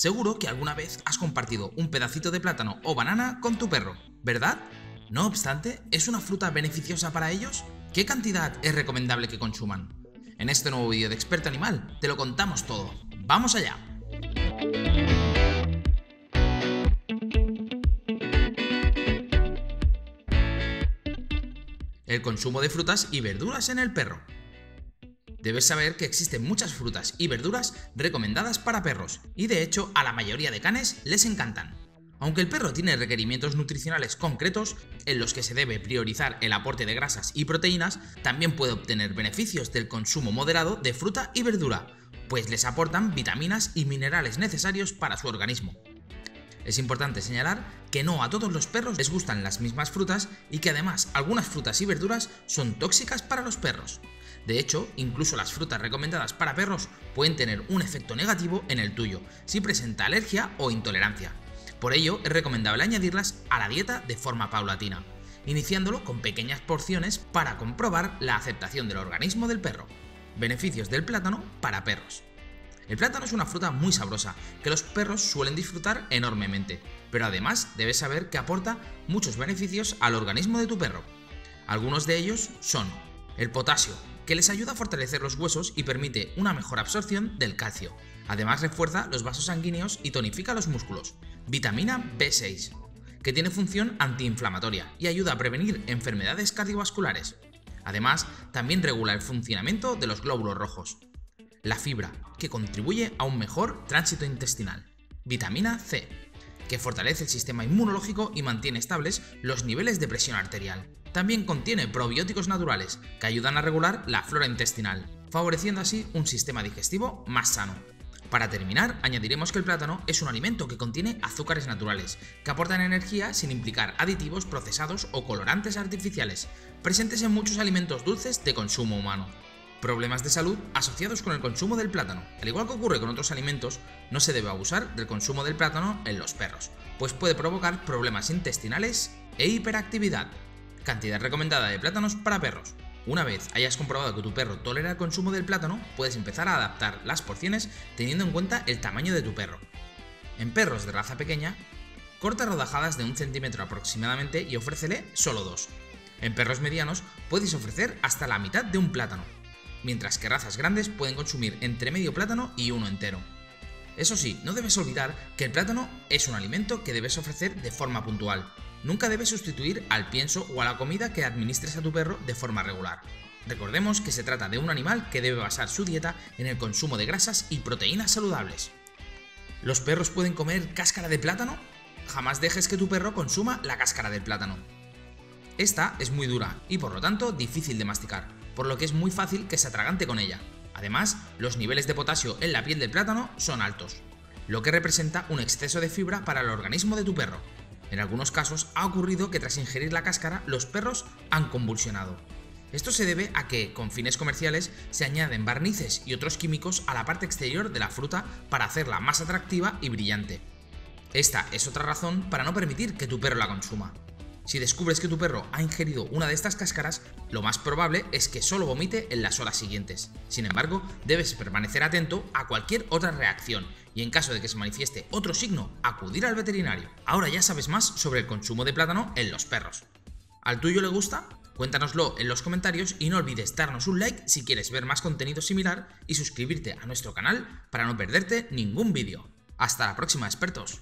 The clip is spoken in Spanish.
Seguro que alguna vez has compartido un pedacito de plátano o banana con tu perro, ¿verdad? No obstante, ¿es una fruta beneficiosa para ellos? ¿Qué cantidad es recomendable que consuman? En este nuevo vídeo de Experto Animal te lo contamos todo. ¡Vamos allá! El consumo de frutas y verduras en el perro. Debes saber que existen muchas frutas y verduras recomendadas para perros, y de hecho a la mayoría de canes les encantan. Aunque el perro tiene requerimientos nutricionales concretos, en los que se debe priorizar el aporte de grasas y proteínas, también puede obtener beneficios del consumo moderado de fruta y verdura, pues les aportan vitaminas y minerales necesarios para su organismo. Es importante señalar que no a todos los perros les gustan las mismas frutas y que además algunas frutas y verduras son tóxicas para los perros. De hecho, incluso las frutas recomendadas para perros pueden tener un efecto negativo en el tuyo, si presenta alergia o intolerancia. Por ello, es recomendable añadirlas a la dieta de forma paulatina, iniciándolo con pequeñas porciones para comprobar la aceptación del organismo del perro. Beneficios del plátano para perros. El plátano es una fruta muy sabrosa, que los perros suelen disfrutar enormemente, pero además debes saber que aporta muchos beneficios al organismo de tu perro. Algunos de ellos son el potasio, que les ayuda a fortalecer los huesos y permite una mejor absorción del calcio. Además refuerza los vasos sanguíneos y tonifica los músculos. Vitamina B6, que tiene función antiinflamatoria y ayuda a prevenir enfermedades cardiovasculares. Además, también regula el funcionamiento de los glóbulos rojos. La fibra, que contribuye a un mejor tránsito intestinal. Vitamina C, que fortalece el sistema inmunológico y mantiene estables los niveles de presión arterial. También contiene probióticos naturales que ayudan a regular la flora intestinal, favoreciendo así un sistema digestivo más sano. Para terminar, añadiremos que el plátano es un alimento que contiene azúcares naturales, que aportan energía sin implicar aditivos procesados o colorantes artificiales, presentes en muchos alimentos dulces de consumo humano. Problemas de salud asociados con el consumo del plátano. Al igual que ocurre con otros alimentos, no se debe abusar del consumo del plátano en los perros, pues puede provocar problemas intestinales e hiperactividad. Cantidad recomendada de plátanos para perros. Una vez hayas comprobado que tu perro tolera el consumo del plátano, puedes empezar a adaptar las porciones teniendo en cuenta el tamaño de tu perro. En perros de raza pequeña, corta rodajadas de un centímetro aproximadamente y ofrécele solo dos. En perros medianos puedes ofrecer hasta la mitad de un plátano, mientras que razas grandes pueden consumir entre medio plátano y uno entero. Eso sí, no debes olvidar que el plátano es un alimento que debes ofrecer de forma puntual, Nunca debes sustituir al pienso o a la comida que administres a tu perro de forma regular. Recordemos que se trata de un animal que debe basar su dieta en el consumo de grasas y proteínas saludables. ¿Los perros pueden comer cáscara de plátano? Jamás dejes que tu perro consuma la cáscara del plátano. Esta es muy dura y por lo tanto difícil de masticar, por lo que es muy fácil que se atragante con ella. Además, los niveles de potasio en la piel del plátano son altos, lo que representa un exceso de fibra para el organismo de tu perro, en algunos casos ha ocurrido que tras ingerir la cáscara los perros han convulsionado. Esto se debe a que, con fines comerciales, se añaden barnices y otros químicos a la parte exterior de la fruta para hacerla más atractiva y brillante. Esta es otra razón para no permitir que tu perro la consuma. Si descubres que tu perro ha ingerido una de estas cáscaras, lo más probable es que solo vomite en las horas siguientes. Sin embargo, debes permanecer atento a cualquier otra reacción y en caso de que se manifieste otro signo, acudir al veterinario. Ahora ya sabes más sobre el consumo de plátano en los perros. ¿Al tuyo le gusta? Cuéntanoslo en los comentarios y no olvides darnos un like si quieres ver más contenido similar y suscribirte a nuestro canal para no perderte ningún vídeo. Hasta la próxima, expertos.